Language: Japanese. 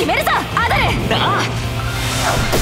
決めるぞアドル！ああ。